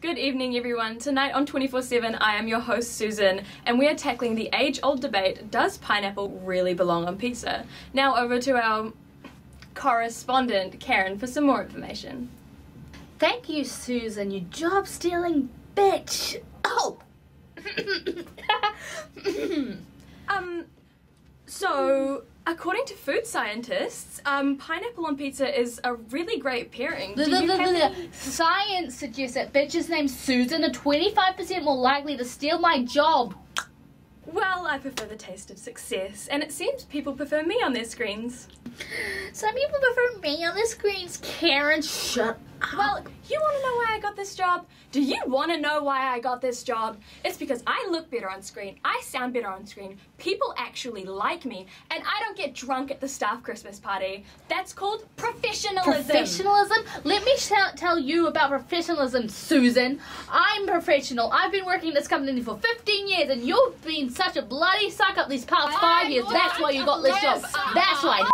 Good evening, everyone. Tonight on 24 7, I am your host, Susan, and we are tackling the age old debate Does pineapple really belong on pizza? Now, over to our correspondent, Karen, for some more information. Thank you, Susan, you job stealing bitch. Oh! Um, so, according to food scientists, um, pineapple on pizza is a really great pairing. Do The- the- you the- have Science suggests that bitches named Susan are 25% more likely to steal my job. Well, I prefer the taste of success, and it seems people prefer me on their screens. Some people prefer me on their screens. Karen, shut up. Well, you want to know why I got this job? Do you want to know why I got this job? It's because I look better on screen, I sound better on screen, people actually like me, and I don't get drunk at the staff Christmas party. That's called professionalism. Professionalism? Let me sh- tell you about professionalism, Susan. I'm professional. I've been working in this company for 15 years, and you've been such a bloody suck up these past five I'm years. That's why you got this job. That's why.